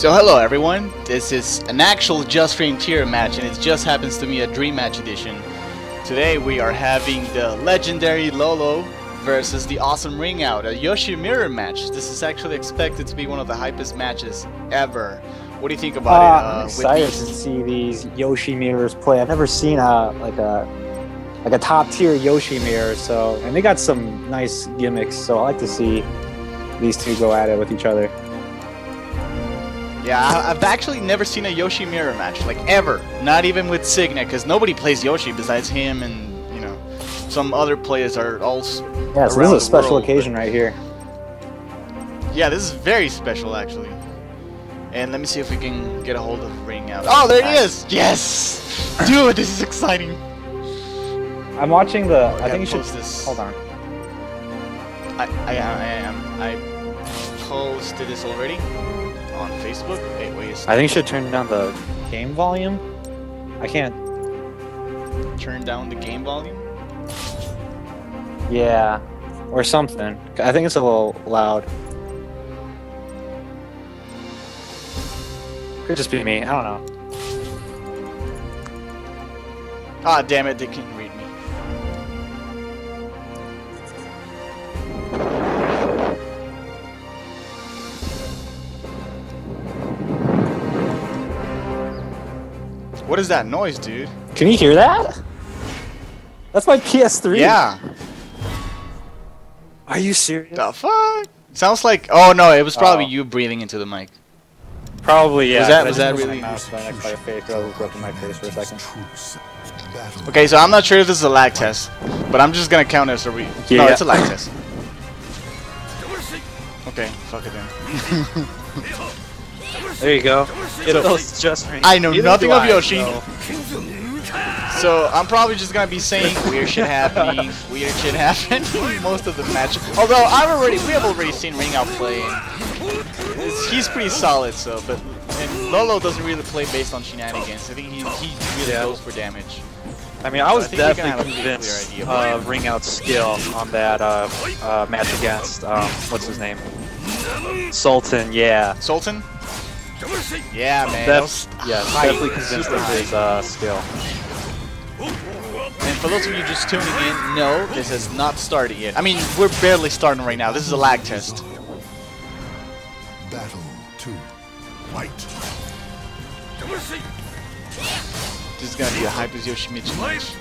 So hello everyone, this is an actual Just Stream tier match and it just happens to be a Dream Match edition. Today we are having the legendary Lolo versus the awesome Ring Out, a Yoshi Mirror match. This is actually expected to be one of the hypest matches ever. What do you think about Uh, it? I'm uh, excited to see these Yoshi mirrors play. I've never seen a like a like a top tier Yoshi mirror. So and they got some nice gimmicks. So I like to see these two go at it with each other. Yeah, I- I've actually never seen a Yoshi Mirror match, like ever. Not even with Signet, because nobody plays Yoshi besides him and, you know, some other players are also... Yeah, so this is a special world, occasion right here. Yeah, this is very special, actually. And let me see if we can get a hold of Ring Out. Oh, there he is! Yes! Dude, this is exciting. I'm watching the. I gotta think you should. this. Hold on. I, I, I am. I posted this already on Facebook. Wait, I think you should turn down the game volume. I can't. Turn down the game volume. Yeah, or something. I think it's a little loud. Could just be me. I don't know. Ah, damn it, they can What is that noise, dude? Can you hear that? That's my PS3. Yeah. Are you serious? The fuck? Sounds like. Oh no, it was probably Oh. you breathing into the mic. Probably, yeah. Was that- I was that moved my really- mouse right next to my face, so I was broken my face for a second. Okay, so I'm not sure if this is a lag test, but I'm just gonna count it as a re. No, Yeah. it's a lag test. Okay, fuck it then. There you go. It just I know Neither nothing of I, Yoshi. so- So I'm probably just gonna be saying weird shit happening, weird shit happening most of the match. Although I've already, we have already seen Ring Out play. He's pretty solid, so but and Lolo doesn't really play based on shenanigans. I think he he really Yeah. goes for damage. I mean, I was I think we can have definitely convinced idea. of Ring Out's skill on that uh, uh, match against, um, what's his name? Sultan, yeah. Sultan. Yeah, man. That's, yeah, high, definitely convinced super of his uh, skill. And for those of you just tuning in, no, this has not started yet. I mean, we're barely starting right now. This is a lag test. Battle two. Fight. This is gonna be a Hypers Yoshimitsu match.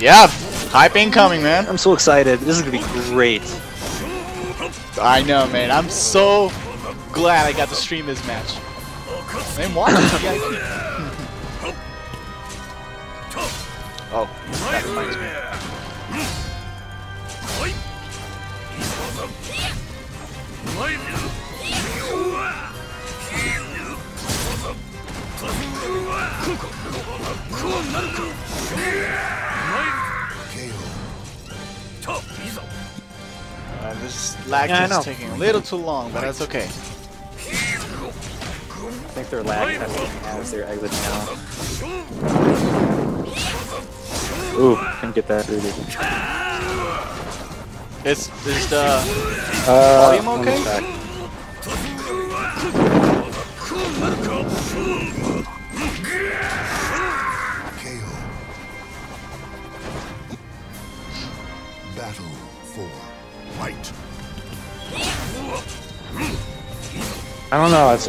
Yeah, hype incoming, man. I'm so excited. This is gonna be great. I know, man. I'm so glad I got to stream this match. And watch it. Yeah. oh, that reminds me. Uh, this lag Yeah, I know. is taking a little too long, but that's okay. I think they're lag testing as they're exiting now. Ooh, can get that through. Is is the Uh, Volume let me okay? Fight. I don't know. It's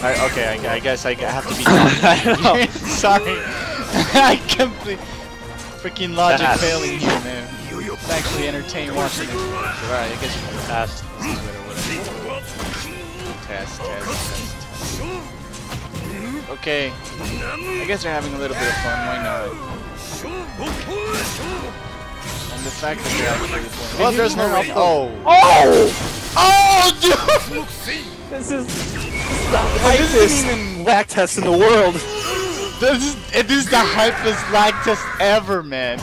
I, okay, I, I guess I have to be. Sorry, I completely freaking logic That's- failing here, man. It's actually entertaining watching this. Alright, I guess you can pass this is or whatever. Test, test, test, test. Okay, I guess they're having a little bit of fun. Why not? And the fact that they're actually playing. Well, there's no. Rain. Oh. oh, Oh, dude! this is This isn't even lag test in the world. This is it is the hypest lag test ever, man.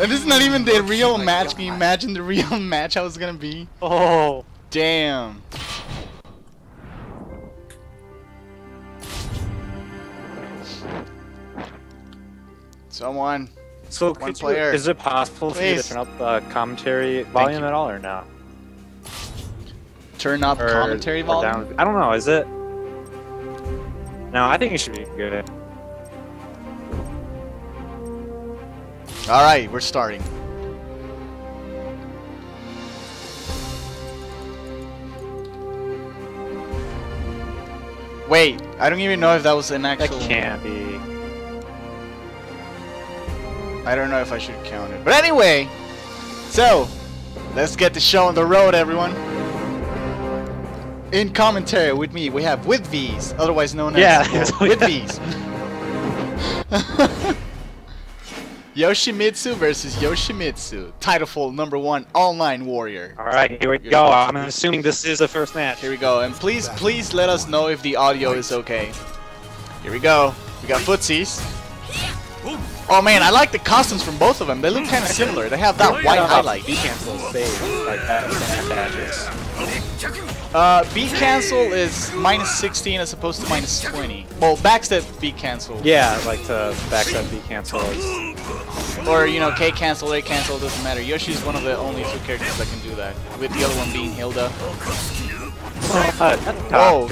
And this is not even the real match. Can you imagine the real match how it's gonna be? Oh, Damn. Someone So One could you, is it possible for you to turn up the commentary volume at all or no? Turn up Or, commentary or volume. down- I don't know. Is it? No, I think it should be good. All right, we're starting. Wait, I don't even know if that was an actual... That can't be. I don't know if I should count it. But anyway, so let's get the show on the road, everyone. In commentary with me, we have with V's, otherwise known as Yeah, well, with V's. Yoshimitsu versus Yoshimitsu, Titleful number one online warrior. All right, here we go. I'm assuming this is the first match. Here we go, and please, please let us know if the audio is okay. Here we go. We got footsies. Oh man, I like the costumes from both of them. They look kind of similar. They have that white highlight. B cancel save like that. Uh, B cancel is minus 16 as opposed to minus 20. Well, backstep B cancel. Yeah, like to backstep B cancel is. Or, you know, K cancel, A cancel, doesn't matter. Yoshi's one of the only two characters that can do that. With the other one being Hilda. Oh.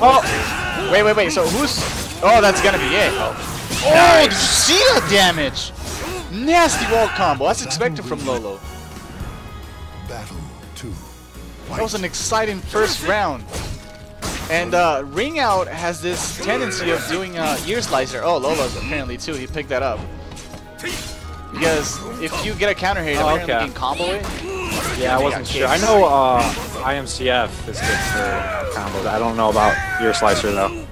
Oh! Wait, wait, wait. So who's. Oh, that's gonna be it. Oh, did you see that damage? Nasty wall combo. That's expected from Lolo. Battle two. That was an exciting first round. And uh, Ring Out has this tendency of doing a ear slicer. Oh, Lolo's apparently too. He picked that up. Because if you get a counter hit, Oh, apparently okay. you can combo it. Yeah, I wasn't sure. I know uh, IMCF is good for combos. I don't know about Ear Slicer though.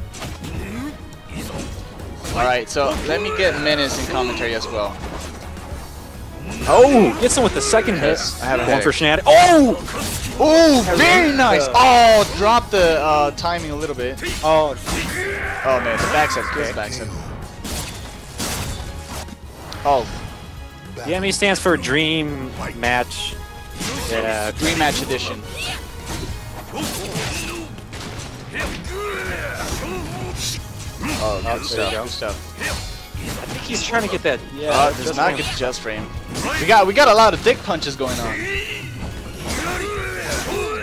Alright, so let me get Menace in commentary as well. Oh, gets him with the second hit. Yes, I have a Going for headache. Shenanigans. Oh! Oh, very nice! Oh, drop the uh, timing a little bit. Oh, Oh man, the backside kills backside. Oh, DME stands for Dream Match. Yeah, Dream Match Edition. Oh, good stuff, go. good stuff. I think he's trying to get that. Yeah, Uh, does not get the just frame. We got we got a lot of dick punches going on.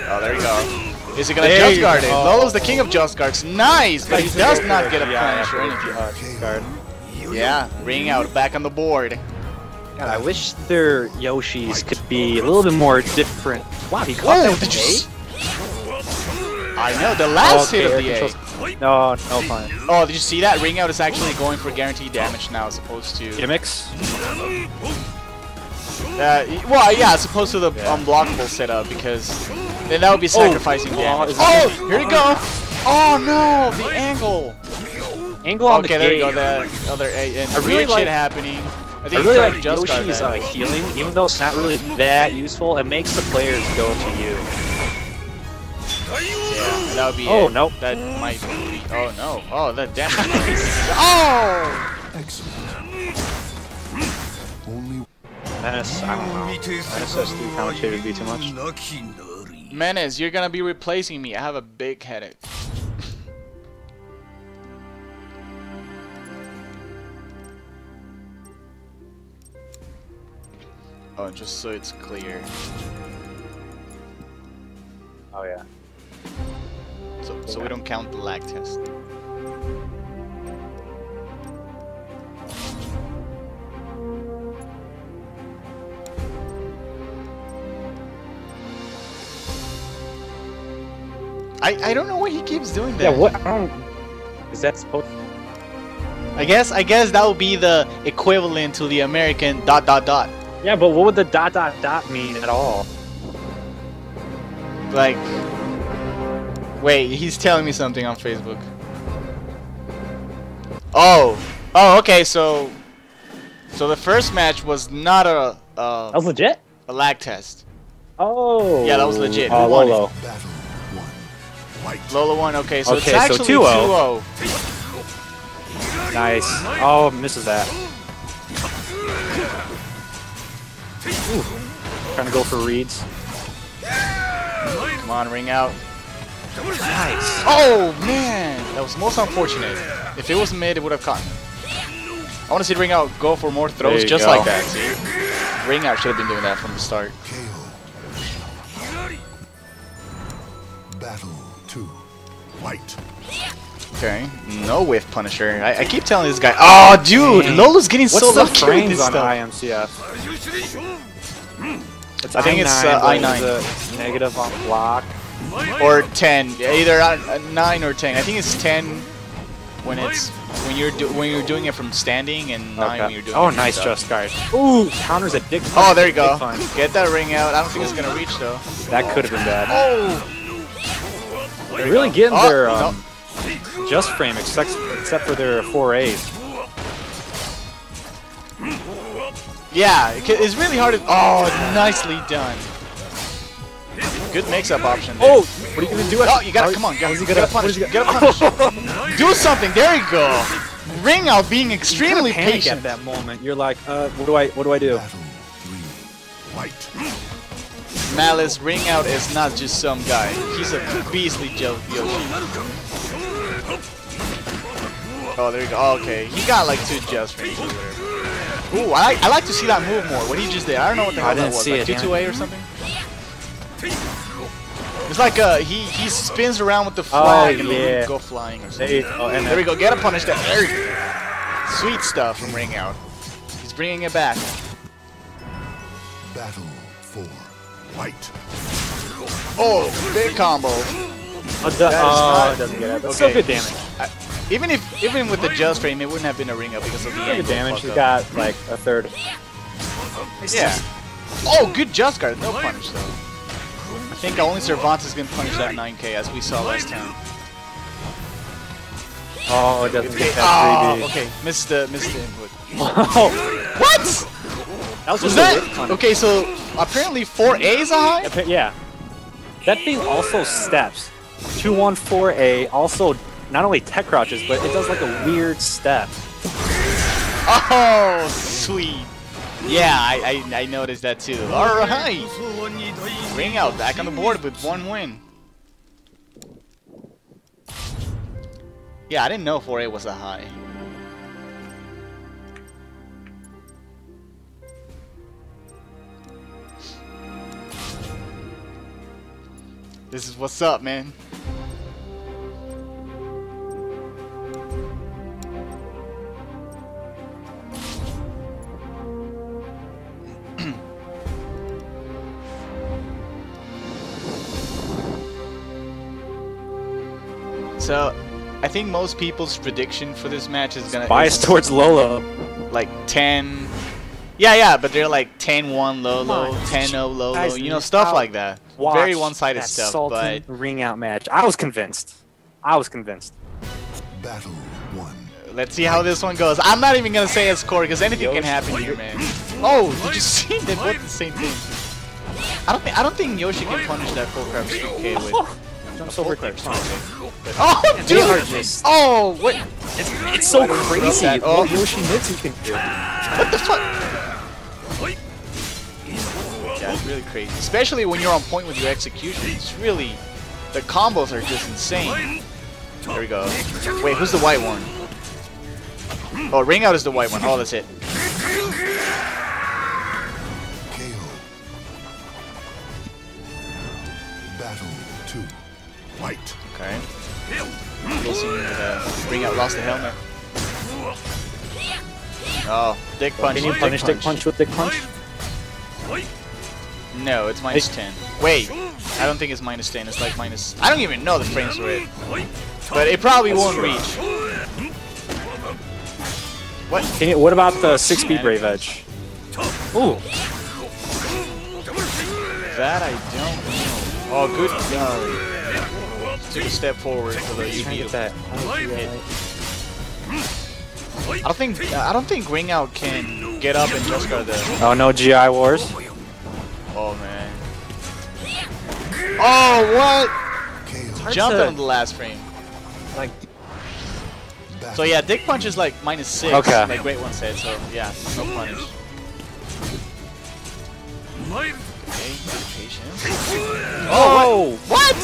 Oh, there you go. Is he gonna There just guard go. it? Lolo's the king of just guards. Nice, but he does not get a for the, uh, or anything. uh, just guard. Yeah, ring out back on the board. God, I wish their Yoshis could be a little bit more different. Wow, he caught that Whoa, with did you? an s- I know the last Okay, hit of the A. controls- No, no fun. Oh, did you see that? Ring out is actually going for guaranteed damage now, as opposed to. Gimmicks? Uh, well, yeah, as opposed to the Yeah. unblockable setup, because then that would be sacrificing Oh, damage. is Oh, here we go! Oh no, the angle! Angle on Okay, the there you go, the other A, and I really like- shit happening. I I really like just Yoshi's uh, healing, even though it's not really that useful. It makes the players go to you. Yeah, that would be Oh, it. nope. That might be. Oh no. Oh, that damage. oh! Excellent. Only Menace, I don't know. Menace as the commentator would be too much. Menace, you're gonna be replacing me. I have a big headache. Oh, just so it's clear. Oh yeah. So, so we don't count the lag test. I, I don't know why he keeps doing that. Yeah, what? Is that supposed? I guess I guess that would be the equivalent to the American dot dot dot. Yeah, but what would the dot dot dot mean at all? Like, wait, he's telling me something on Facebook. Oh, oh, okay. So, so the first match was not a That uh, was legit. a lag test. Oh. Yeah, that was legit. Who Uh, won it? Lolo. one. Won. Okay, so Okay, it's so actually 2-0. 2-0. Nice. Oh, misses that. Ooh. Trying to go for reads. Come on, ring out. Nice. Oh man, that was most unfortunate. If it was mid, it would have caught. him. I want to see Ring Out go for more throws just go. like that. See? Ring Out should have been doing that from the start. KO. Battle two. White. Okay. No whiff Punisher. I, I keep telling this guy. Oh, dude! Dang. Lolo's getting What's so the lucky with frames this on stuff. IMCF? It's I think it's, I9, uh, I9. negative on block. Or 10 either uh, 9 or 10 i think it's 10 when it's when you're do, when you're doing it from standing and 9 when you're doing Oh, it from nice just guard. Ooh, counters a dick. oh there you go get that ring out i don't think it's gonna reach though That could have been bad. oh They're really getting Oh, their no. um, just frame, except except for their four A's. yeah it's really hard to oh nicely done good mix-up option there. Oh, what are you gonna do? Oh, you gotta come on, how get, is he get gonna a punish, what is he get a punish. Do something. There you go. Ring out being extremely panic patient. at that moment. You're like, uh, what do I what do I do? Battle three. Fight. Malice Ring Out is not just some guy. He's a beastly jo- Yoshi. Oh, there you go. Oh, okay, he got like two just ranges. or. Ooh, I, I like to see that move more. What he just did, I don't know what the hell that didn't was. see Like it, 2 2 a or something. It's like uh he he spins around with the flag and yeah. will go flying or something. There you. And There we go. Get a punish that. There you go. Sweet stuff from Ring Out. He's bringing it back. Battle four. Fight. Oh, big combo. Oh, du- That is oh, not- doesn't get it. Okay. still good damage. I, even if even with the just frame, it wouldn't have been a ring up because of the angle. good damage. fuck You up. got like a third. Yeah. Oh, good just guard. No punish though. I think only Cervantes can punish that 9K as we saw last time. Oh, it doesn't get that ah, 3D. Oh, okay. Missed the missed the input. Oh, What? that was Was just a whip that okay? So apparently 4A is a high. Yeah. That thing also steps. 214A also not only tech crouches, but it does like a weird step. Oh, sweet. Yeah, I, I, I noticed that too. Alright. Ring out back on the board with one win. Yeah, I didn't know 4A was a high. This is what's up, man. So, I think most people's prediction for this match is gonna Bias is towards Lolo. like 10. Yeah, yeah, but they're like 10-1 Lolo, Come 10-0 Lolo, guys you know, need stuff out- like that. Very one-sided that stuff, Sultan but ring out match. I was convinced. I was convinced. Battle one. let's see how this one goes. I'm not even gonna say a score because anything can happen here, man. Oh, did you see? They both the same thing. I don't think I don't think Yoshi can punish that full crouch 3K with. Oh. Jump so quickly. Oh, dude! just- Oh, what? It's so crazy. Oh. what Yoshimitsu can do. What the fuck? Yeah, it's really crazy. Especially when you're on point with your execution. It's really... The combos are just insane. There we go. Wait, who's the white one? Oh, ring out is the white one. Oh, that's it. Fight. Okay. Guessing uh, ring out lost the helmet. Oh, dick punch. Can you punish Dick Punch with Dick Punch? No, it's minus 10. Wait, I don't think it's minus 10. It's like minus... I don't even know the frames rate. But it probably won't reach. What? Can you, what about the six speed Brave Edge? Ooh, That I don't know. Oh, good golly. Took a step forward for the trying to UV. get that. I don't think I don't think Ring Out can get up and just guard the. Oh no, GI Wars. Oh man. Oh what? KO. Jumped to- on the last frame. Like, So yeah, Dick Punch is like minus six. Okay. Like Great One said. So yeah, no punish. Okay, patience. oh, What?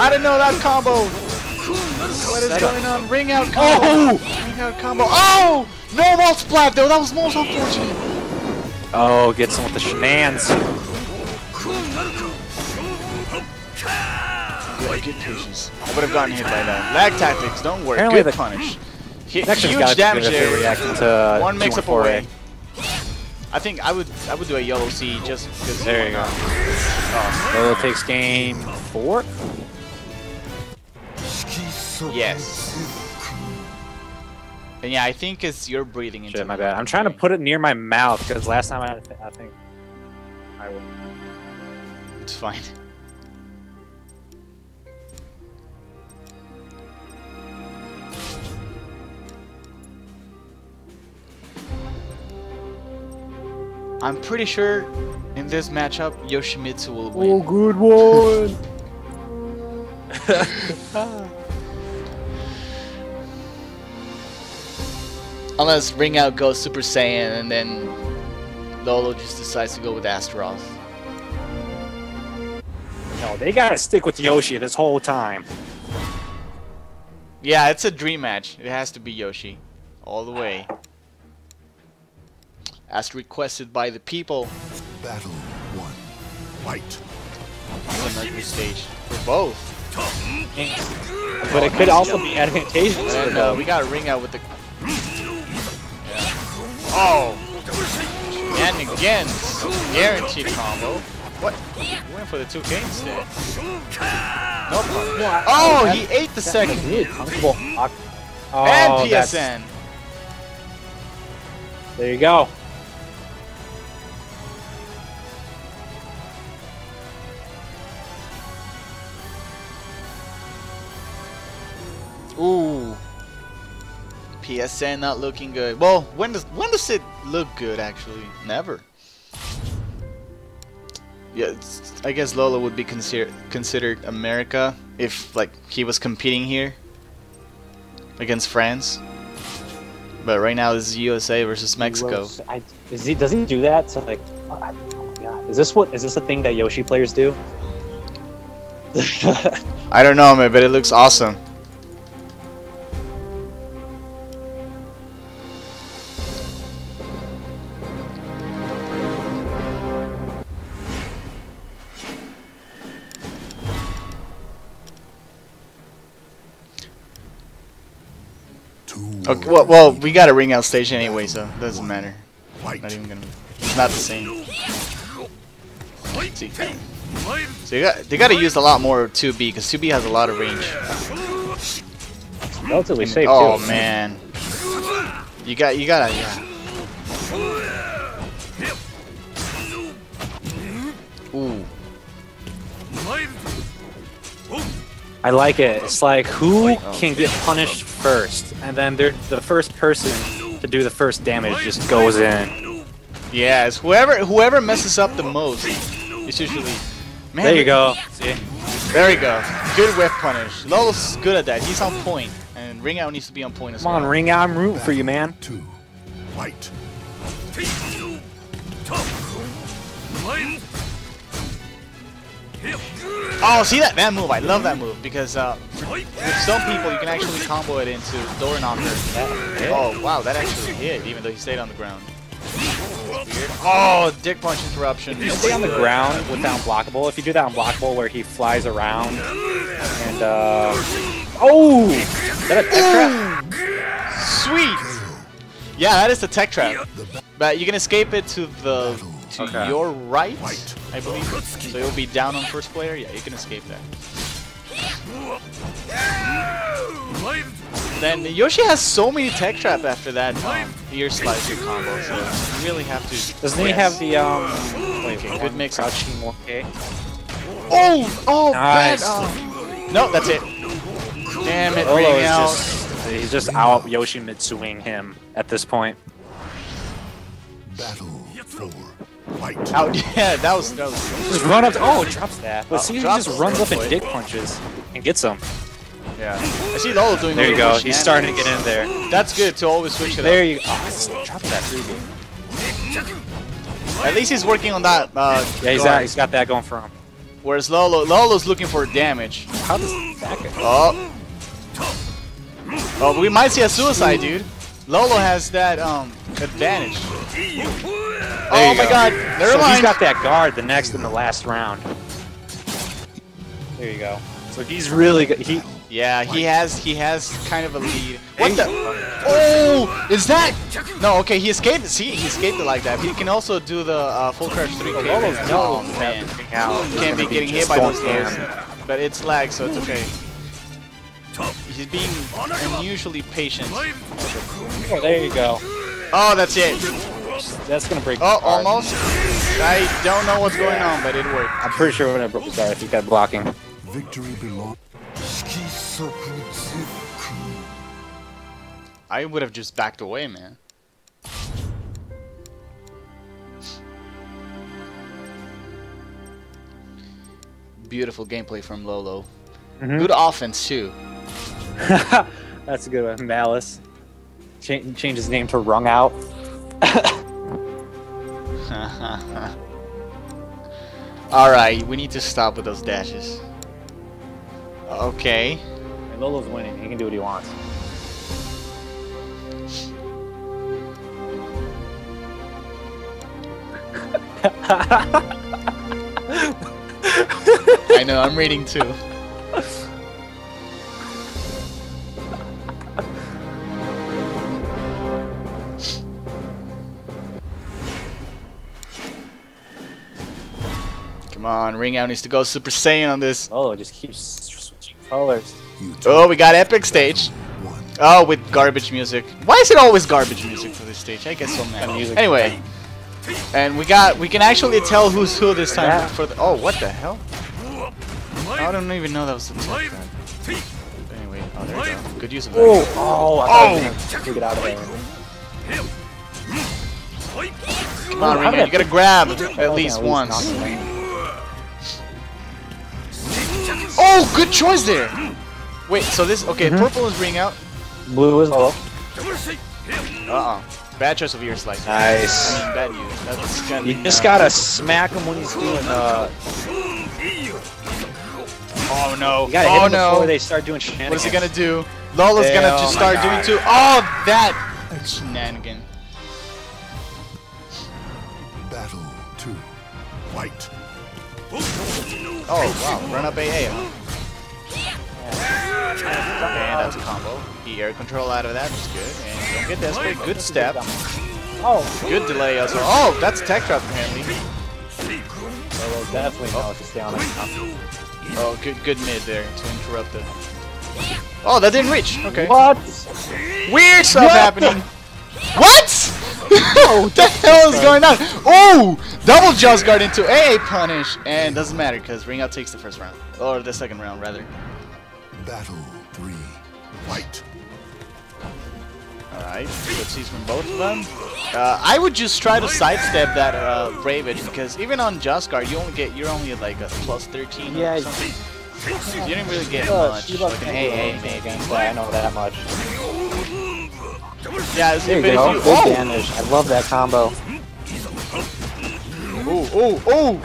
I didn't know that combo. What is going on? Ring out combo. Oh! Ring out combo. Oh! No multiplat though, that was most unfortunate. Oh, get some with the shenanigans. Good patience. I would have gotten hit by that. Lag tactics, don't worry. Apparently good the- punish. Hu- Next one's huge damage good there. reacting to One makes up 214A. away. I think I would I would do a yellow C just because. There you go. Oh. Lolo takes game four. Yes. And yeah, I think it's your breathing into Shit, my bad. I'm trying to put it near my mouth because last time I, th- I think I will. It's fine. I'm pretty sure in this matchup Yoshimitsu will win. Oh, good one. Unless Ring Out goes Super Saiyan and then Lolo just decides to go with Astaroth. No, they gotta stick with Yoshi this whole time. Yeah, it's a dream match. It has to be Yoshi. All the way. As requested by the people Battle one. Fight. on the stage. For both. But it could also be advantageous And uh, we got a ring out with the. Yeah. Oh! And again, guaranteed combo. What? He went for the 2K instead. Nope. Oh, he ate the second. Really comfortable. Oh, and that's- PSN. There you go. Ooh. PSN not looking good. Well, when does when does it look good actually? Never. Yeah, it's, I guess Lolo would be considered considered America if like he was competing here against France. But right now this is USA versus Mexico. I, is he, does he do that? So like, oh, oh god, is this what is this a thing that Yoshi players do? I don't know, man, but it looks awesome. Okay, well, well, we got a ring out station anyway, so it doesn't matter. Fight. Not even gonna. It's not the same. See. So you got, they got to use a lot more 2B because 2B has a lot of range. Relatively safe oh too. man, you got you gotta yeah. Ooh, I like it. It's like who can get punished first, and then they're the first person to do the first damage just goes in. Yes, whoever whoever messes up the most. It's usually. Man, There you go. See? There you go. Good whip punish. Lolo's good at that. He's on point, and Ring Out needs to be on point as Come on, well. ring out. I'm rooting for you, man. Two. Fight. Oh, see that that move? I love that move because uh, with some people you can actually combo it into door knocker. Oh wow, that actually hit even though he stayed on the ground. Oh, dick punch interruption. You stay on the ground with that unblockable. If you do that unblockable where he flies around and uh oh, that a tech trap? Sweet. Yeah, that is the tech trap. But you can escape it to the to Okay. your right, Fight. I believe. So you'll be down on first player. Yeah, you can escape that. Then Yoshi has so many tech trap after that um, ear slicer combo, so you really have to. Doesn't he have the um? Wait, Okay, good mix. Crouching 1K. Oh, oh, Nice. bad, uh, no, that's it. Damn it, Lolo ring is out. just he's just out Yoshi Mitsuing him at this point. Battle four. Fight. Out, yeah, that was that was. Just run up. Oh, it drops that. But Oh, see, he drops just runs up and dick punches and gets him. Yeah, I see Lolo doing. There you little go. He's starting to get in there. That's good to always switch it There up. you go. Oh, it's dropping that 3D. At least he's working on that. Uh, Yeah, he's, guard. he's got that going for him. Whereas Lolo, Lolo's looking for damage. How does that go? Oh. Oh, we might see a suicide, dude. Lolo has that um advantage. Oh my go. god, never so mind. he's got that guard the next in the last round. There you go. So he's really good. He Yeah, he has he has kind of a lead. What the? Oh, is that? No, okay, he escaped. See, he escaped it like that. He can also do the uh, full crouch three K. Oh no man, can't be getting hit by those throws. But it's lag, so it's okay. He's being unusually patient. Oh, there you go. Oh, that's it. That's gonna break. Oh, almost. I don't know what's going on, but it worked. I'm pretty sure when I broke sorry if he kept blocking. Victory belongs. I would have just backed away, man. Beautiful gameplay from Lolo. Mhm. Good offense too. That's a good one. Malice. Cha- change his name to Rung Out. Alright, we need to stop with those dashes. Okay. And Lolo's winning. He can do what he wants. I know, I'm reading too. On, Ring Out needs to go Super Saiyan on this. Oh, Lolo just keeps switching colors. Oh, we got epic stage. Oh, with garbage music. Why is it always garbage music for this stage? I get so mad. Music. Anyway, and we got we can actually tell who's who this time Yeah. for the. Oh, what the hell? I don't even know that was the tech. Anyway, oh there we go. Good use of that. Oh, oh, I Oh. thought he was gonna take it out of there. Come on, How Ring Out, you gotta grab oh, At at least once. Oh, good choice there. Wait, so this okay? Mhm. Purple is Ring Out. Blue is Lolo. Uh uh Bad choice of ears, like. Nice. I mean, bad use. That's kind You just gotta smack him when he's doing. Uh, Oh no! you gotta hit oh him before no! they start doing shenanigans. What is he gonna do? Lolo's gonna Yeah, just my start doing God. too. Oh, that shenanigan. Battle two. White. Oh wow, run up AA. Huh? Okay, that's a combo. He air control out of that. That's good. And don't get desperate. Good step. Oh, Good delay also. Oh, that's tech drop apparently. Lolo definitely knows to stay on it. Oh, oh, good good mid there to interrupt it. Oh, that didn't reach. Okay. What? Weird stuff What happening. What? Oh, what the hell is going on? Oh, double just guard into AA punish, and doesn't matter because Ring Out takes the first round or the second round rather. Battle three. White. All right, good sees from both of them. Uh, I would just try to sidestep that uh, Ravage because even on Just Guard, you only get you're only like a plus 13 Yeah, or something. You didn't really get much, she like loves an me AA maybe. against that. I know that much. Yeah, it's- There you go. you oh, damage. I love that combo. ooh, ooh, ooh.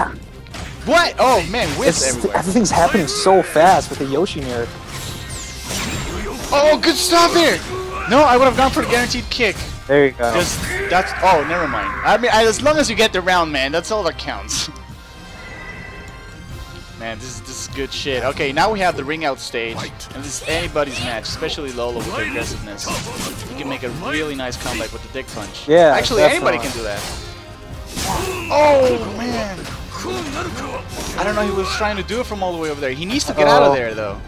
What? Oh man, whips everywhere. everything's happening so fast with the Yoshi mirror. Oh, good stuff there. No, I would have gone for the guaranteed kick. There you go. Just that's oh, never mind. I mean, as long as you get the round, man, that's all that counts. Man, this is this is good shit. Okay, now we have the ring out stage, and this is anybody's match, especially Lolo with the aggressiveness. You can make a really nice comeback with the dick punch. Yeah, actually anybody can do that. Oh man, I don't know. He was trying to do it from all the way over there. He needs to get out of Oh. there though,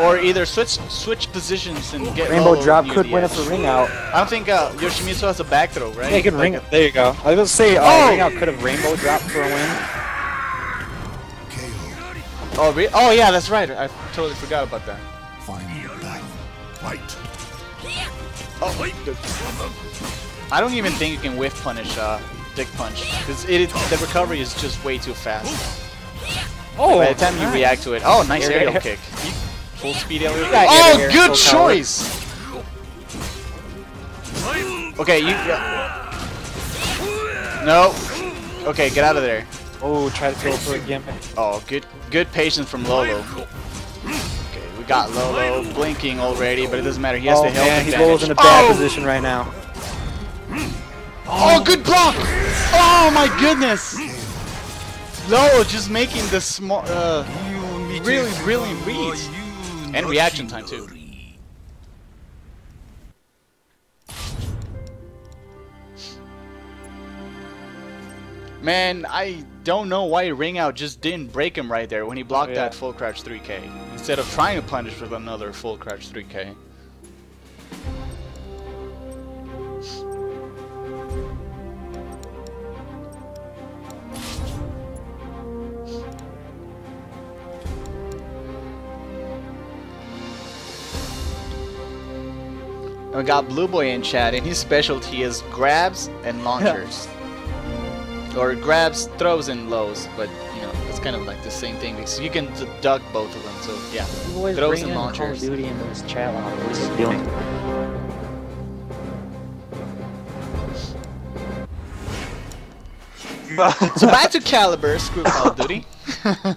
or either switch switch positions and get Rainbow Lolo drop could win edge. it for ring out. I don't think uh, Yoshimitsu has a back throw, right? Yeah, he could Like ring a- it. There you go. I was gonna say, uh, Oh! ring out could have rainbow dropped for a win. Oh, re oh yeah, that's right. I totally forgot about that. Final battle. White. Oh, good. I don't even think you can whiff punish uh, Dick Punch because it the recovery is just way too fast. Oh, By the time you react to it, oh, nice aerial kick. Full speed aerial kick. Oh, good full power. choice. Okay, you. Uh, no. Okay, get out of there. Oh, try to go for a gimmick. Oh, good, good patience from Lolo. Okay, we got Lolo blinking already, but it doesn't matter. He has oh the health man, he advantage. in a bad oh! position right now. Oh, good block! Oh my goodness! Lolo just making the small, uh, really brilliant reads and reaction time too. Man, I don't know why Ring Out just didn't break him right there when he blocked Oh, yeah. that full crouch 3K instead of trying to punish with another full crouch 3K. We got Blue Boy in chat, and his specialty is grabs and launchers. or grabs, throws, and lows, but you know, it's kind of like the same thing because you can d- duck both of them, so yeah. You Throws and in Call of launchers. Duty into this chat line. What is he doing? So back to Calibur, screw Call of Duty.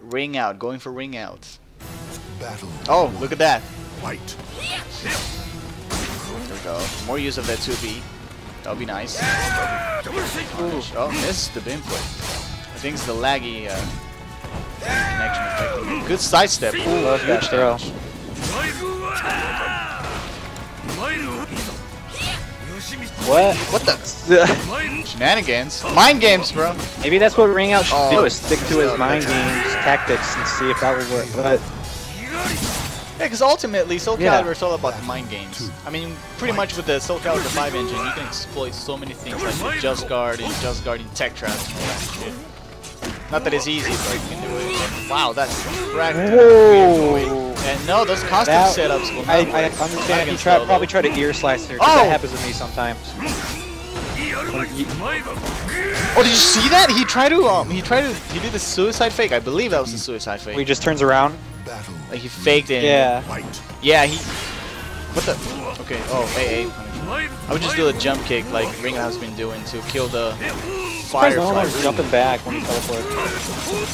ring out, going for ring out. Battle. Oh, look at that. Fight. There we go. More use of that 2B. That'll be nice. Oh, missed the input. I think it's the laggy uh, connection affecting it. Good sidestep. Ooh, Love that huge throw. What? What the? Shenanigans. Mind games, bro. Maybe that's what Ring Out should Oh, do, is stick to his so mind games, tactics, and see if that will work. But Yeah, because ultimately, Soul Yeah. Calibur is all about the mind games. I mean, pretty much with the Soul Calibur 5 engine, you can exploit so many things like the Just Guard and Just Guard Guarding Tech Traps and all that shit. Not that it's easy, but you can do it. Wow, that's cracked. in a weird way. Whoa. And no, those costume That- setups will not I, I work. understand Not he against probably try to ear slice her. 'cause Oh! That happens to me sometimes. Oh, did you see that? He tried to, um, he tried to, he did a suicide fake. I believe that was a suicide fake. He just turns around. Like he faked it. Yeah. Fight. Yeah, he. What the? Okay. Oh, AA. I would just do a jump kick like Ring has been doing to kill the no firefly. jumping back when you teleport.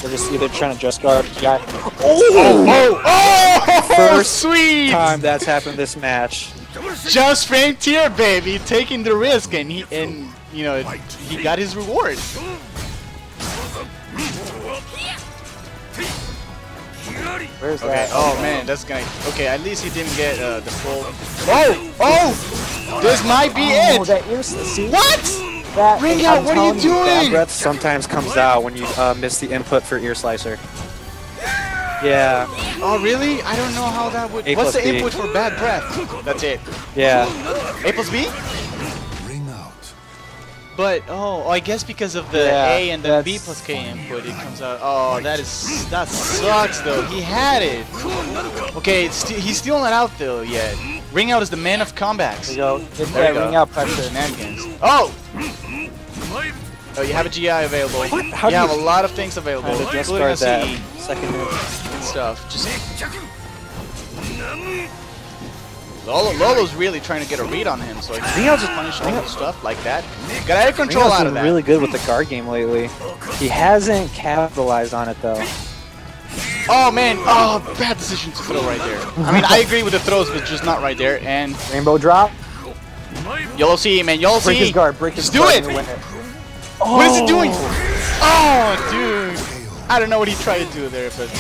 They're just either trying to just guard. Yeah. Oh! Oh! First sweet! Time that's happened this match. Just frame tier, baby, taking the risk, and he and you know he got his reward. Where's Okay. that? Oh man, that's gonna. Okay, at least he didn't get uh, the full. Oh! Oh! This might be Oh, it. that ear see What? that Ring I'm out, what are you telling Bad breath sometimes comes out when you uh, miss the input for ear slicer. Yeah, Oh really? I don't know how that would. A What's the B. input for bad breath? That's it. yeah. A plus B? But oh, I guess because of the Yeah, A and the B plus K input, it comes out. Oh, that is that sucks though. He had it. Okay, it's sti- he's still not out though yet. Ring out is the man of comebacks. There you go. There go. ring out pressure. Shenanigans. Oh. Oh, you have a GI available. How you have you- a lot of things available, oh, Trying just including a that CE second and stuff. Just Lolo, Lolo's really trying to get a read on him, so I think I'll just punish all the stuff like that. Got air control out of that. really good with the guard game lately. He hasn't capitalized on it though. Oh man, oh bad decision to throw right there. I mean, I agree with the throws, but just not right there. And Rainbow drop. YOLO C, man, YOLO Break his guard. Break his Just do guard it. and win it. What is he doing? Oh. Oh, dude. I don't know what he tried to do there, but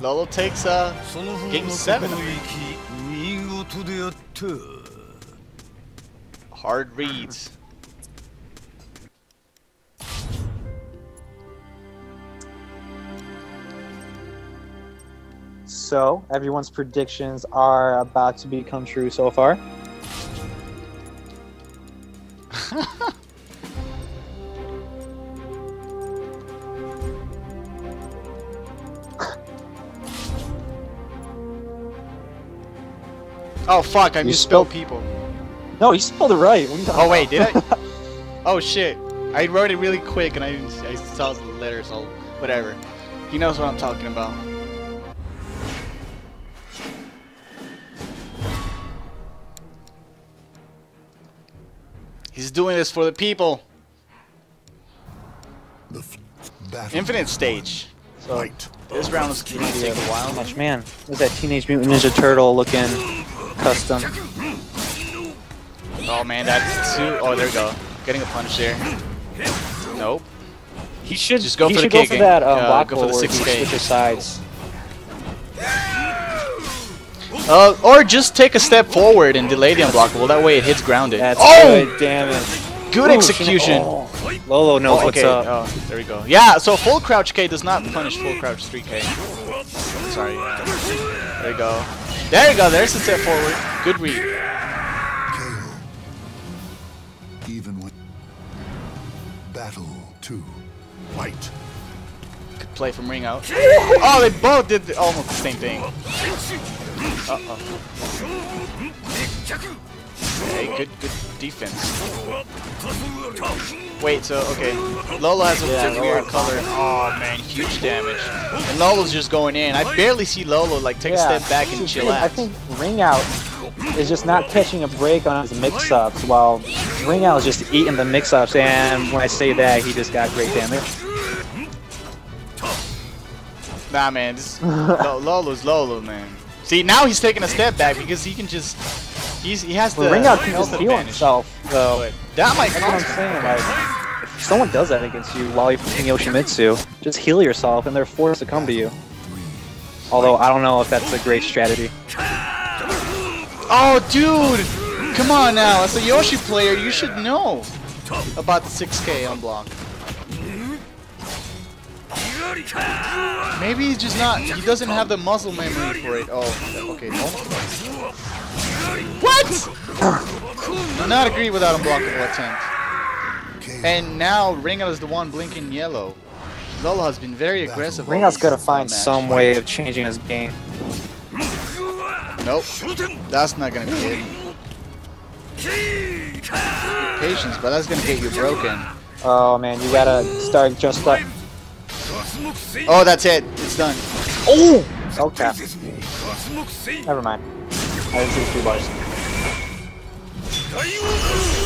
Lolo takes uh game seven. Hard reads. So everyone's predictions are about to become true so far. Oh fuck, I You misspelled spelled- people. No, you spelled it right. What are you Oh wait, did? I? Oh shit. I wrote it really quick and I, I saw the letters, so whatever. He knows what I'm talking about. He's doing this for the people. The battle. Infinite stage. So Fight. This round is gonna take a while. much, man. There's that Teenage Mutant Ninja Turtle looking custom. Oh man, that's too. Oh, there we go. Getting a punch there. Nope. He should Just go he for the should go kicking. for that um, Uh, block go for the 6K. switches sides. Uh, or just take a step forward and delay the unblockable. That way it hits grounded. That's oh, good damage. good Ooh, execution. Oh. Lolo knows Oh, what's okay. up. Oh, there we go. Yeah, so full crouch K does not punish full crouch 3K. Sorry. There you go. There you go. There's the step forward. Good read. Even with battle two. Fight. Could play from ring out. Oh, they both did the- almost the same thing. Uh-oh. Okay, good, good defense. Wait, so, okay. Lolo has a Yeah, weird color. Oh, man, huge damage. And Lolo's just going in. I barely see Lolo, like, take a step back and chill out. I think Ring Out is just not catching a break on his mix-ups, while Ring Out is just eating the mix-ups. And when I say that, he just got great damage. Nah, man, this Lo- Lolo's Lolo, man. See, now he's taking a step back because he can just... He's, he has the But Ring Out can just heal himself, though. But that might That's what I'm saying. Like, if someone does that against you while you're playing Yoshimitsu, just heal yourself, and they're forced to come to you. Although I don't know if that's a great strategy. Oh, dude! Come on now, as a Yoshi player, you should know about the 6K unblock. Maybe he's just not, he doesn't have the muscle memory for it. Oh, okay. Oh. What? Do not agree with that unblockable attempt. And now Ringo is the one blinking yellow. Lolo has been very aggressive. Ring Out's gotta find some way of changing his game. Nope. That's not gonna be it. Patience, but that's gonna get you broken. Oh man, you gotta start just like. Oh, that's it. It's done. Oh! oh okay. Never mind. I didn't see the two bars.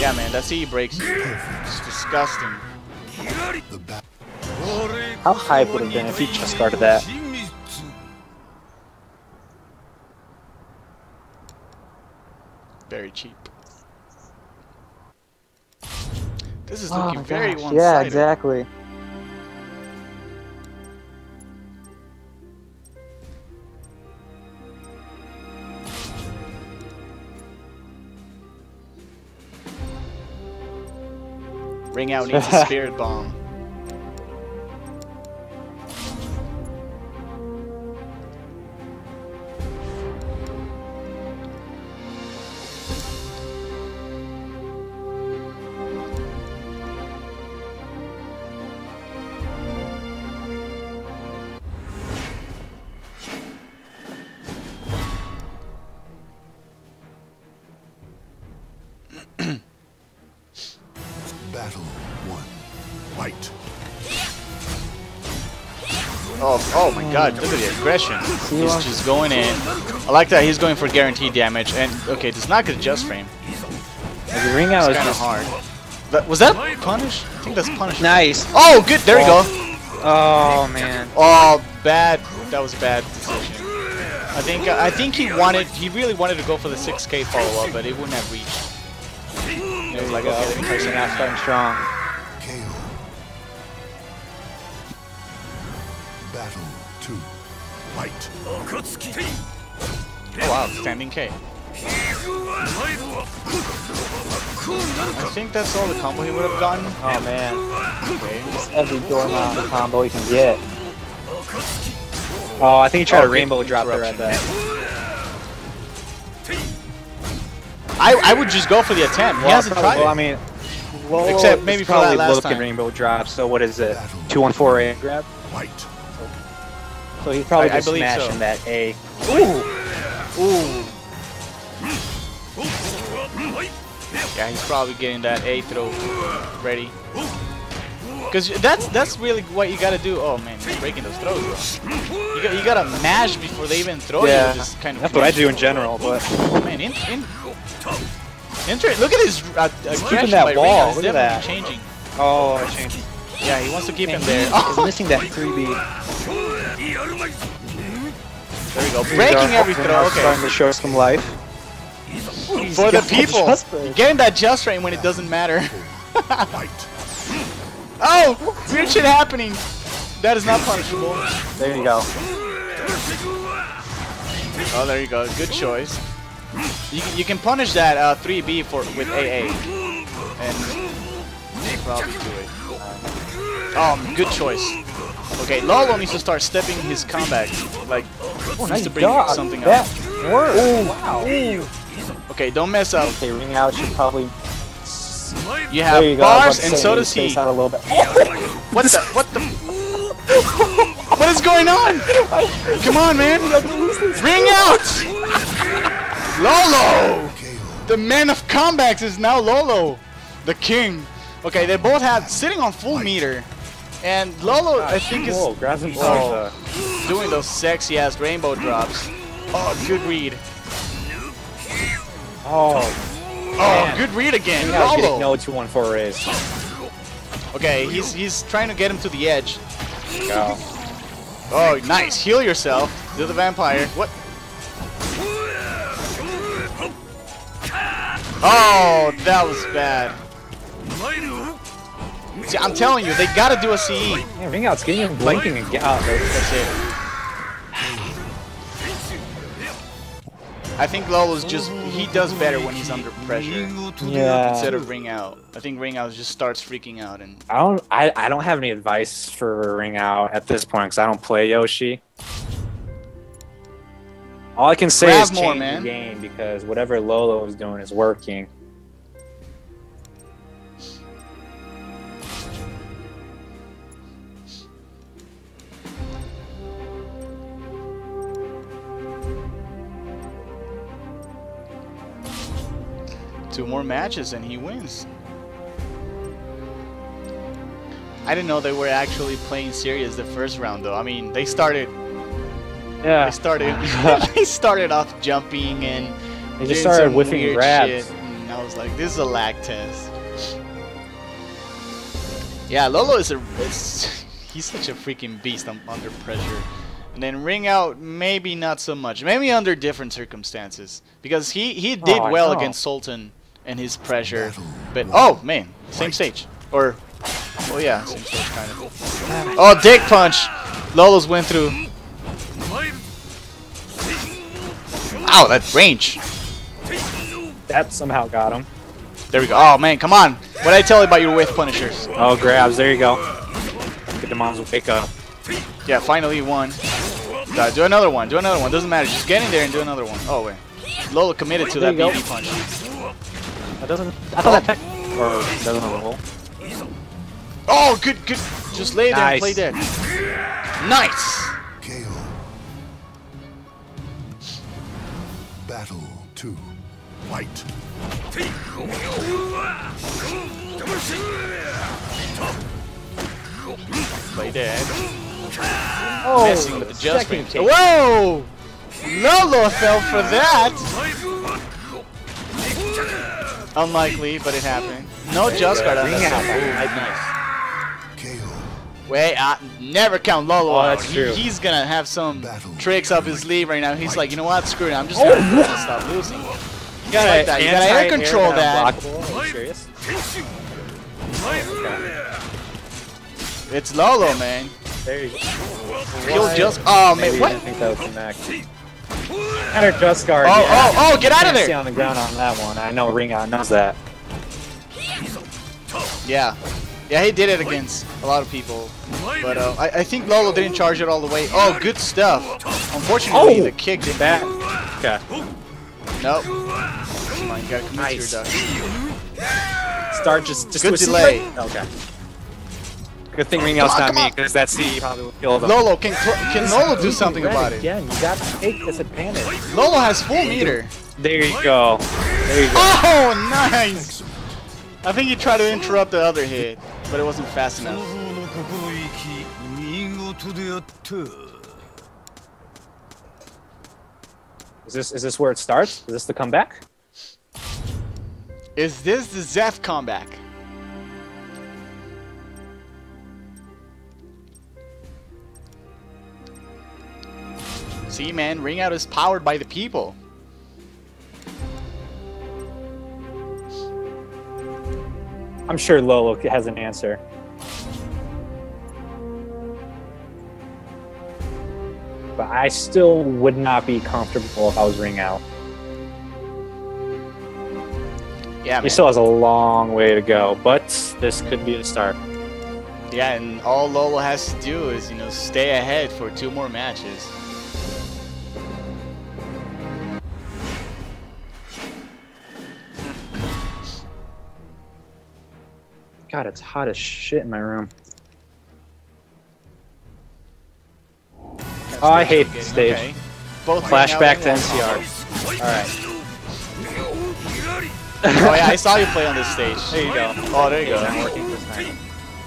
Yeah, man, that's how he breaks. It's disgusting. How hype would have been if he just started that? Very cheap. This is Oh looking my very gosh, one-sided. Yeah, exactly. Ring out needs a spirit bomb. God, look at the aggression. He's just going in. I like that he's going for guaranteed damage. And, okay, does not get a just frame. Like, Ring Out is kind of hard. But was that punish? I think that's punish. nice. Oh, good. There we go. Oh, oh man. Oh, bad. That was a bad decision. I think uh, I think he wanted, he really wanted to go for the 6K follow-up, but it wouldn't have reached. It was like, okay, me Person starting strong. Fight. Oh wow, standing K. I think that's all the combo he would have gotten. Oh man. Okay. Every door mount combo he can get. Oh, I think he tried Oh, a rainbow good drop there at that. I, I would just go for the attempt. He hasn't probably- tried well, it. I mean, Lolo Except maybe for probably that last looking time. rainbow drop. So what is it? Two one four A grab. Fight. So he's probably I- I just believe smashing so. that A. Ooh. Yeah, he's probably getting that A throw ready. Cause that's that's really what you gotta do. Oh man, he's breaking those throws. Bro. You got you gotta mash before they even throw Yeah, you. Just kind of. That's what I do in general, but Oh man, in, in, inter- Look at his uh, aggression that by wall, look at definitely that. changing. oh, I changed. Yeah, he wants to keep him there. Oh, is missing that 3B. there we go. Breaking every throw. Okay. Starting to show some life. For the people. Getting that just right when it doesn't matter. Oh! Weird shit happening. That is not punishable. There you go. Oh, there you go. Good choice. You can, you can punish that uh, 3B for with AA. And probably do it. Oh, good choice. Okay, Lolo needs to start stepping his combat. Like, oh, needs to bring something that up. worked. Oh, wow. Okay, don't mess up. Okay, ring out should probably. You have you. Bars and so does he. out a little bit. What the? What the? what is going on? Come on, man! Ring out! Lolo! The man of comebacks is now Lolo, the king. Okay, they both have sitting on full meter, and Lolo ah, I think is Whoa, grabs him. Oh. Uh. doing those sexy ass rainbow drops. Oh, good read. Oh, Oh, good read again. I was getting Lolo. no 214 raise. Okay, he's he's trying to get him to the edge. Go. Oh, nice. Heal yourself. Do the vampire. What? Oh, that was bad. See, I'm telling you, they gotta do a CE. Yeah, ring out's getting him blinking again. Oh, there- That's it. I think Lolo's just, he does better when he's under pressure yeah. instead of ring out. I think ring out just starts freaking out and I don't. I, I don't have any advice for ring out at this point because I don't play Yoshi. All I can say Grab is more, change man. the game because whatever Lolo is doing is working. Two more matches and he wins. I didn't know they were actually playing serious the first round though. I mean, they started Yeah. they started they started off jumping and They just started some whiffing weird grabs. shit, and I was like, this is a lag test. Yeah, Lolo is a he's such a freaking beast un- under pressure. And then ring out, maybe not so much. Maybe under different circumstances. Because he, he did Oh, well against Sultan and his pressure. But oh man, same stage. Or oh yeah, same stage kind of. Oh dick punch! Lolo's went through. Ow, that range. That somehow got him. There we go. Oh man, come on. What did I tell you about your whiff punishers? Oh, grabs. There you go. Get the moms will pick up. Yeah, finally won. Uh, do another one. Do another one. Doesn't matter. Just get in there and do another one. Oh wait. Lolo committed to There that you. BB punch. That doesn't. I thought that tech. Or doesn't roll. Oh, good, good. Just lay there and Nice. play dead. Nice. KO. Battle 2. Fight. Play dead. Oh, Messing with the just second frame. take. Whoa! Lolo fell for that. Unlikely, but it happened. No just guard on Ring that. nice. Wait, I never count Lolo Oh, that's He- true. he's gonna have some Battle. tricks up his sleeve right now. He's like, you know what? Screw it. I'm just oh, gonna, Oh, stop losing. You gotta- like that. You gotta air control that. Are you serious? It's Lolo, man. There you go. He'll just. Oh man, you what? didn't think that would connect. Enter just guard. Oh, yeah. oh, oh! Get out of Can't stay there! on the ground on that one. I know Ring Out knows that. Yeah, yeah, he did it against a lot of people. But uh, I, I think Lolo didn't charge it all the way. Oh, good stuff. Unfortunately, Oh! the kick didn't. Back. Okay. Nope. Come on, you gotta commit Nice. to your duck. Start just just Good do a delay. secret. Okay. Good thing Ringle's not me, because that CE probably would kill them. Lolo, can can Lolo do something about it? Again, you got to take this advantage. Lolo has full meter. There you go. There you go. Oh, nice! I think he tried to interrupt the other hit, but it wasn't fast enough. Is this is this where it starts? Is this the comeback? Is this the Zeph comeback? See, man, ring out is powered by the people. I'm sure Lolo has an answer. But I still would not be comfortable if I was ring out. Yeah, man. He still has a long way to go, but this could be the start. Yeah, and all Lolo has to do is, you know, stay ahead for two more matches. God, it's hot as shit in my room. Oh, I hate Okay, this stage. okay. Both Flashback to ring out and NCR. Alright, Oh yeah, I saw you play on this stage. there you go. Oh, there you go. I'm working this time.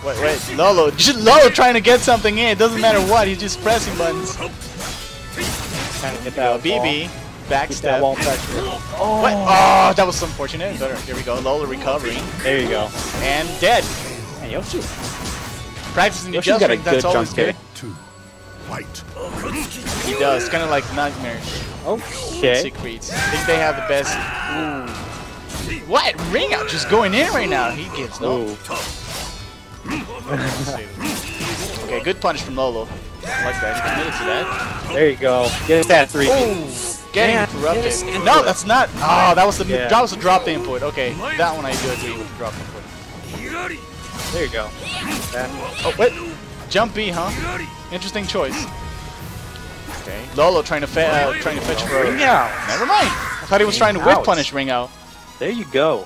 Wait, wait, Lolo, just Lolo trying to get something in. It doesn't matter what. He's just pressing buttons. Trying to get that BB, wall. Keep that backstep. wall pressure. Oh, What? Oh, that was unfortunate. But here we go. Lolo recovering there you go. and dead. Hey, Yoshi. Practicing the Yoshi's jump got a ring, that's good always jump good. Two. Fight. He does, kind of like nightmares. Okay. Secrets. I think they have the best. Ooh. What? Ring out just going in right now. He gives no. Okay, good punch from Lolo. I like that. He committed to that. There you go. Get that three. Getting Man, interrupted. yes, No, that's not. Oh, that was the Yeah. that was the drop the input. Okay, that one I do agree with drop input. There you go. That- Oh wait, jump B, huh? Interesting choice. Okay, Lolo trying to fe uh, trying to fetch for. Ring out. Never mind. I thought he was trying to whiff punish ring out. There you go.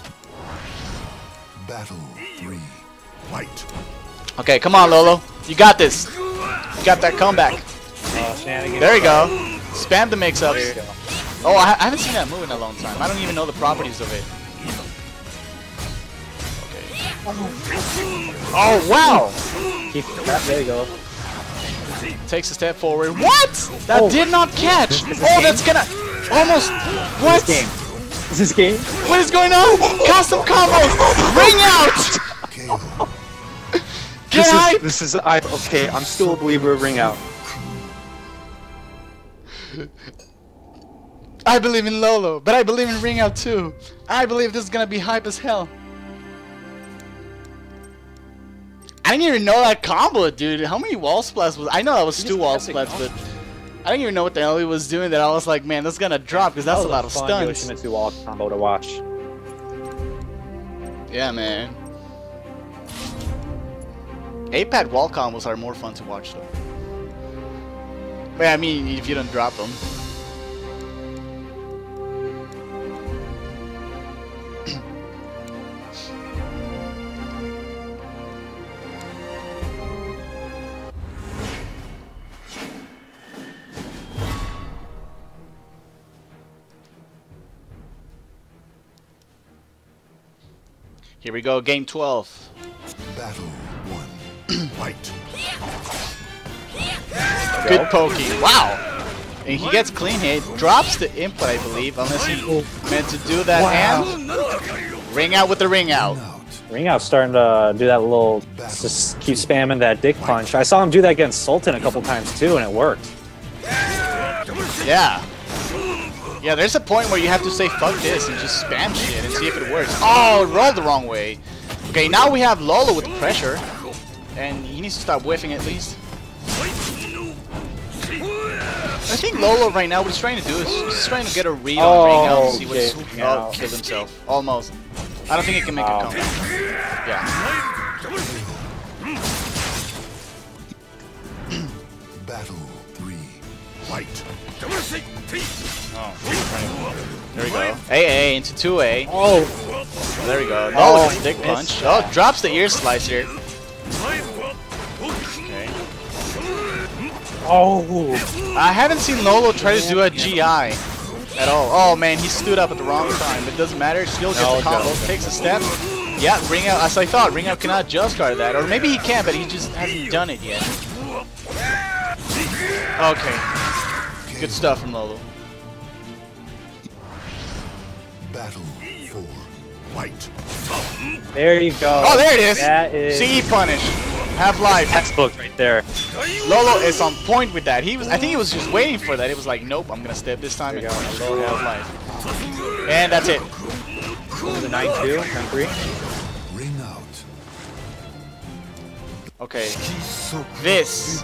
Battle three. Fight. Okay, come on, Lolo. You got this. You got that comeback. Oh. There you go. Spam the mix-ups. There you go. Oh, I, I haven't seen that move in a long time. I don't even know the properties of it. Okay. Oh, wow! Keep that. Ah, there you go. Takes a step forward. What? That Oh. did not catch. Oh, game? that's gonna almost. What? This game. Is this game? What is going on? Custom combos. Ring out. KO. Get this hype. is this is I okay. I'm still a believer of ring out. I believe in Lolo, but I believe in Ring Out too. I believe this is gonna be hype as hell. I didn't even know that combo, dude. How many wall splats was? I know that was two wall splats, but I didn't even know what the hell he was doing. That I was like, man, that's gonna drop because that's That a lot was of fun stunts. Yoshimitsu wall combo to watch. Yeah, man. A-pad wall combos are more fun to watch though. But I mean, if you don't drop them. Here we go, game 12. Battle one. Fight. Good poking. Wow. And he gets clean hit, drops the input, I believe, unless he meant to do that and ring out with the ring out. Out. Ring out's starting to do that little just keep spamming that dick punch. I saw him do that against Sultan a couple times too, and it worked. Yeah. Yeah, there's a point where you have to say fuck this and just spam shit and see if it works. Oh, it rolled the wrong way. Okay, now we have Lolo with the pressure. And he needs to stop whiffing at least. I think Lolo right now what he's trying to do is he's trying to get a read on Oh, Ring out and see okay. what's oh, Yeah. killed himself. Almost. I don't think he can make Oh. a comeback. Yeah. Battle three. Fight. Oh, there we go. AA into 2A. Oh, There we go. Oh, Lolo with dick punch. Oh, drops the ear slicer. Okay. oh, I haven't seen Lolo try to do a GI at all. Oh man, he stood up at the wrong time. It doesn't matter. Still gets No, the combo. no. Takes a step. Yeah, ring out. As I thought, ring out cannot just guard that, or maybe he can, but he just hasn't done it yet. Okay, good stuff from Lolo. Battle four. Fight. there you go. Oh, there it is. That is. CE punish. Have life. Textbook right there. Lolo is on point with that. He was I think he was just waiting for that. It was like, nope, I'm gonna step this time and There you go. Lolo have life. And that's it. The 9-2, 9-3. Ring out. Okay. This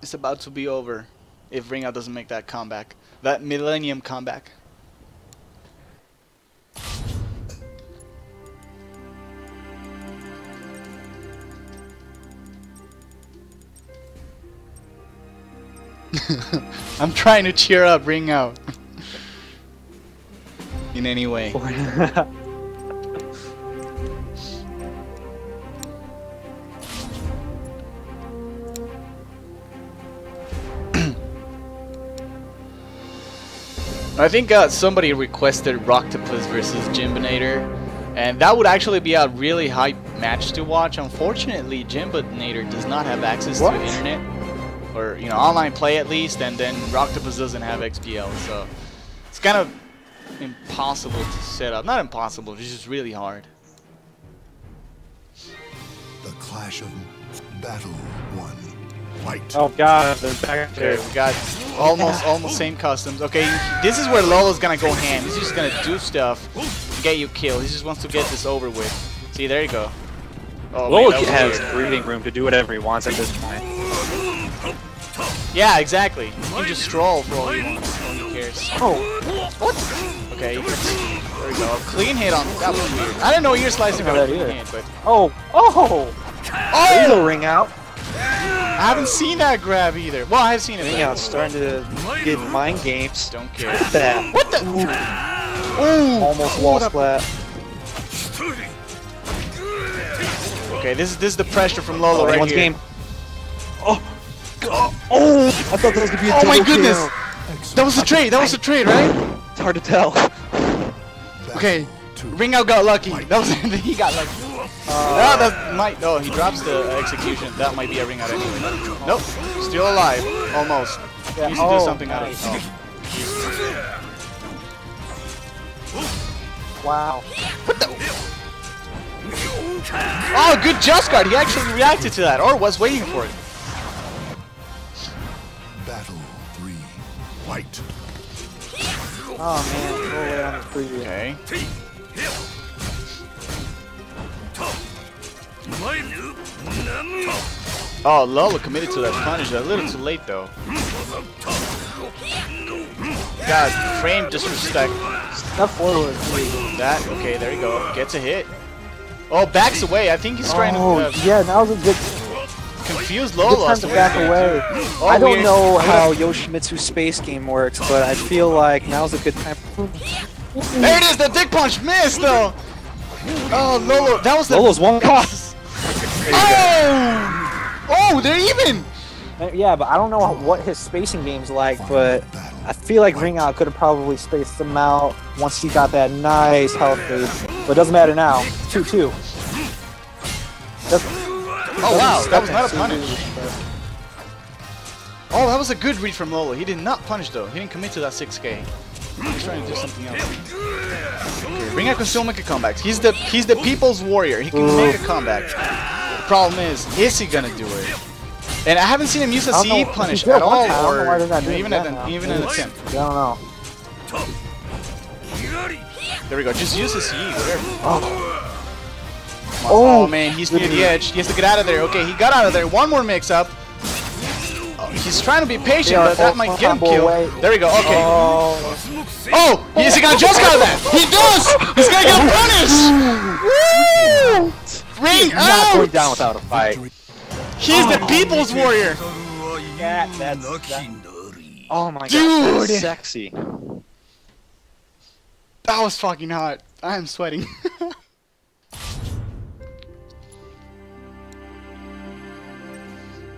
is about to be over if Ring Out doesn't make that comeback. That Millennium comeback. I'm trying to cheer up Ring Out. In any way. I think uh, somebody requested Rocktopus versus Jimbinator, and that would actually be a really hype match to watch. Unfortunately, Jimbinator does not have access What? to internet, or you know, online play at least, and then Rocktopus doesn't have XBL, so it's kind of impossible to set up. Not impossible, it's just really hard. The clash of battle one. Fight. oh god, they're back There, there. we got almost almost same customs. Okay, this is where Lolo's gonna go ham. He's just gonna do stuff to get you killed. He just wants to get this over with. See, there you go. Oh, Lolo that was has weird. breathing room to do whatever he wants at this point. Yeah, exactly. He can just stroll for all he wants. No one cares. Oh, What? Okay, you can- there we go. Clean hit on. That was weird. I didn't know ear slicing I was a clean hit, but oh, oh! oh! There's a ring out. I haven't seen that grab either. Well, I have seen it. Ring but out starting to get mind games. Don't care. That. What the? Ooh. Almost wall splat. Okay, this is this is the pressure from Lolo Oh, right anyone's here. game. Oh, God. oh! I thought that was gonna be a Oh my goodness! kill. That was a trade. That was a trade, right? It's hard to tell. Okay. Ringo got lucky. That was he got lucky. No, that might. No, he drops the uh, execution. That might be a ring out anyway. Nope. Still alive. Almost. Yeah, He used to do oh, something out of nice. oh. Wow. What the? Oh, good just guard. He actually reacted to that, or was waiting for it. Battle three. white. Oh man, roll it on the preview. Okay. Oh, Lolo committed to that punish. A little too late though. God, frame disrespect. Step forward, please. That okay? There you go. Gets a hit. Oh, backs away. I think he's trying Oh, to uh, yeah, now's a good, confuse good Lolo. time to back away. Oh, I don't weird. know how Yoshimitsu's space game works, but I feel like now's a good time. There it is. The dick punch missed though. Oh, Lolo. That was the. Lolo's one Oh! Oh, they're even. Uh, yeah, but I don't know what his spacing game's like, but I feel like Ring Out could have probably spaced them out once he got that nice health lead. But it doesn't matter now. 2-2. Oh wow, that was not a punish. Oh, that was a good read from Lolo. He did not punish though. He didn't commit to that 6k. He's trying to do something else. Okay, Ring Out can still make a comeback. He's the he's the people's warrior. He can make a comeback. The problem is, is he gonna do it? And I haven't seen him use a CE know. punish at all. I don't know or even at an, even an attempt. I don't know. There we go. Just use the CE, whatever. Oh, Oh, man, he's near the edge. He has to get out of there. Okay, he got out of there. One more mix up. Oh, he's trying to be patient, Yeah, but that oh, might get him killed. away. There we go. Okay. oh. Oh, he's gonna just got that. He does. He's gonna get punished. Woo! Ring Not going down without a fight. He's the people's warrior. That, that's, that. Oh my god, Dude. that's sexy. That was fucking hot. I am sweating.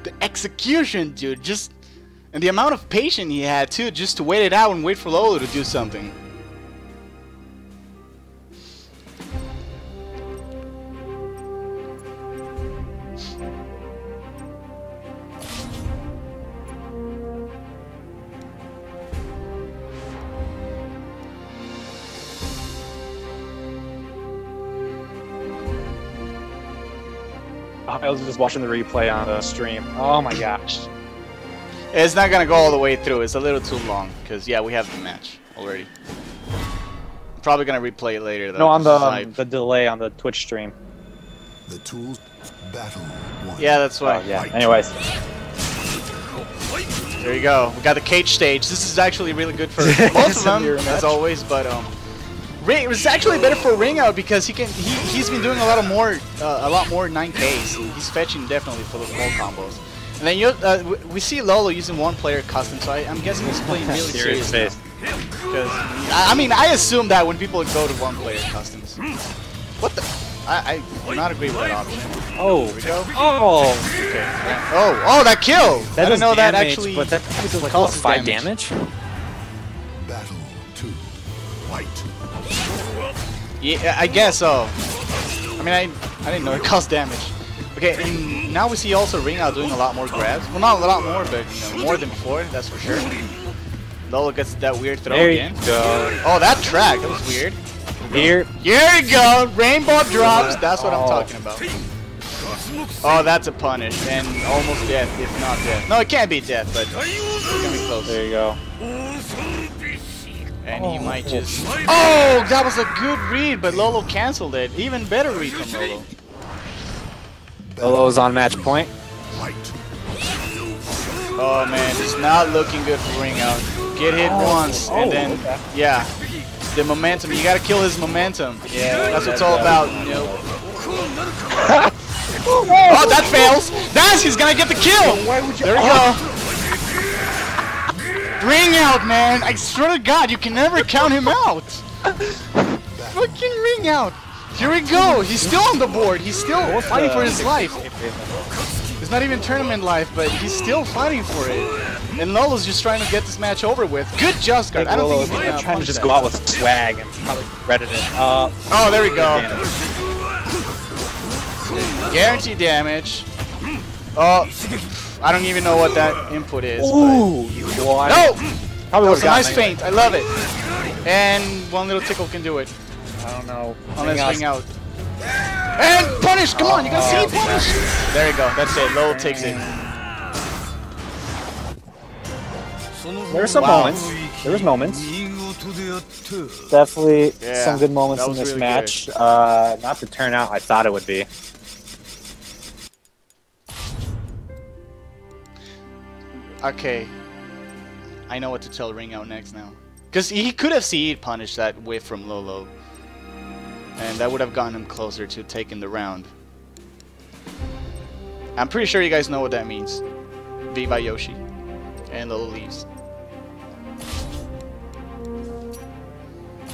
the execution, dude, just and the amount of patience he had too, just to wait it out and wait for Lolo to do something. Was just watching the replay on the stream. Oh my gosh. It's not gonna go all the way through. It's a little too long because yeah, we have the match already. Probably gonna replay it later though. No, on the um, the delay on the Twitch stream. The tools battle one. yeah, that's Oh why. yeah. Anyways, There you go. We got the cage stage. This is actually really good for both of them, as always. But um, Ring, it's actually better for Ring Out because he can he he's been doing a lot of more uh, a lot more 9Ks. He's fetching definitely for those wall combos. And then you uh, we see Lolo using one player custom, so I, I'm guessing he's playing really serious serious. face. Because I, I mean I assume that when people go to one player customs. What the? I, I do not agree with that option. Oh. Here we go. Oh. Okay. Oh, oh, that kill! That I didn't know that actually. But that does like five damage. damage? Yeah, I guess so. I mean, I, I didn't know it caused damage. Okay, and now we see also Ring out doing a lot more grabs. Well, not a lot more, but you know, more than before, that's for sure. Lolo gets that weird throw There again. you go. Oh, that track, that was weird. Here. Here you go, rainbow drops. That's what I'm Oh. talking about. Oh, that's a punish, and almost death, if not death. No, it can't be death, but it's gonna be close. There you go. And he Oh. might just. Oh, that was a good read, but Lolo canceled it. Even better read from Lolo. Lolo's on match point. White. Oh man, it's not looking good for Ring Out. Get hit oh. once, and Oh, then okay. yeah, the momentum. You gotta kill his momentum. Yeah, that's what it's all about. You know. oh, that fails. That's he's gonna get the kill. There we oh. go. Ring Out, man. I swear to God, you can never count him out. Fucking Ring Out. Here we go. He's still on the board. He's still fighting for his life. It's not even tournament life, but he's still fighting for it. And Lolo's just trying to get this match over with. Good just guard. I don't think he's gonna trying to just that. go out with swag and probably regretted it. Uh, Oh, there we go. damage. Guaranteed damage. Oh, I don't even know what that input is. Ooh, you won. No! Probably that was a nice me. faint. I love it. And one little tickle can do it. I don't know. Unless ring out. And punish! Come oh, on, you gotta see punish! There you go. That's it. Lolo takes it. There are some wow. moments. There was moments. Definitely yeah, some good moments in this really match. Uh, not the turnout I thought it would be. Okay. I know what to tell Ring Out next now. Because he could have CE punished that whiff from Lolo. And that would have gotten him closer to taking the round. I'm pretty sure you guys know what that means. Viva Yoshi. And Lolo leaves.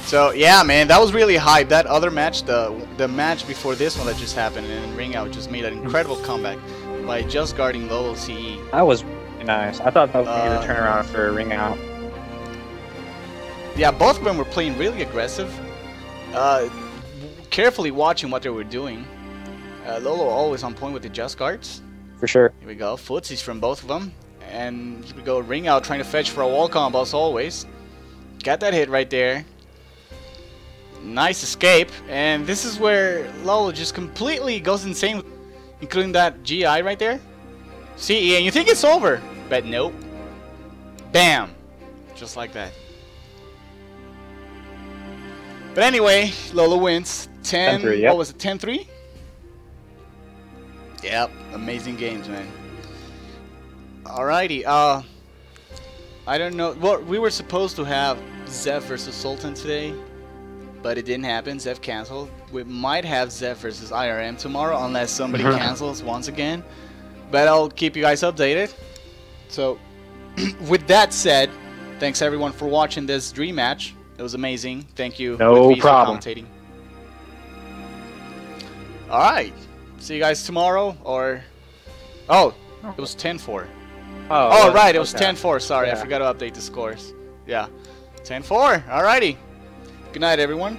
So yeah, man, that was really hype. That other match, the the match before this one that just happened, and Ring Out just made an incredible comeback by just guarding Lolo. CE. That was nice. I thought that was going to Uh, be the turnaround for Ring Out. Yeah, both of them were playing really aggressive. Uh, carefully watching what they were doing. Uh, Lolo always on point with the just guards. For sure. Here we go. Footsies from both of them. And here we go. Ring out trying to fetch for a wall combo as always. Got that hit right there. Nice escape. And this is where Lolo just completely goes insane. Including that GI right there. See, and you think it's over. But nope. Bam. Just like that. But anyway, Lolo wins. 10, 10-3, yep. what was it, 10-3? Yep, amazing games, man. Alrighty, uh, I don't know. Well, we were supposed to have Zeph versus Sultan today, but it didn't happen. Zeph canceled. We might have Zeph versus IRM tomorrow, unless somebody cancels once again. But I'll keep you guys updated. So, with that said, thanks everyone for watching this dream match. It was amazing. Thank you. No with Visa problem. Commentating. All right. See you guys tomorrow or Oh, it was 10-4. Oh, oh right, it was okay. 10-4. Sorry, I forgot to update the scores. Yeah. 10-4. Alrighty. Good night everyone.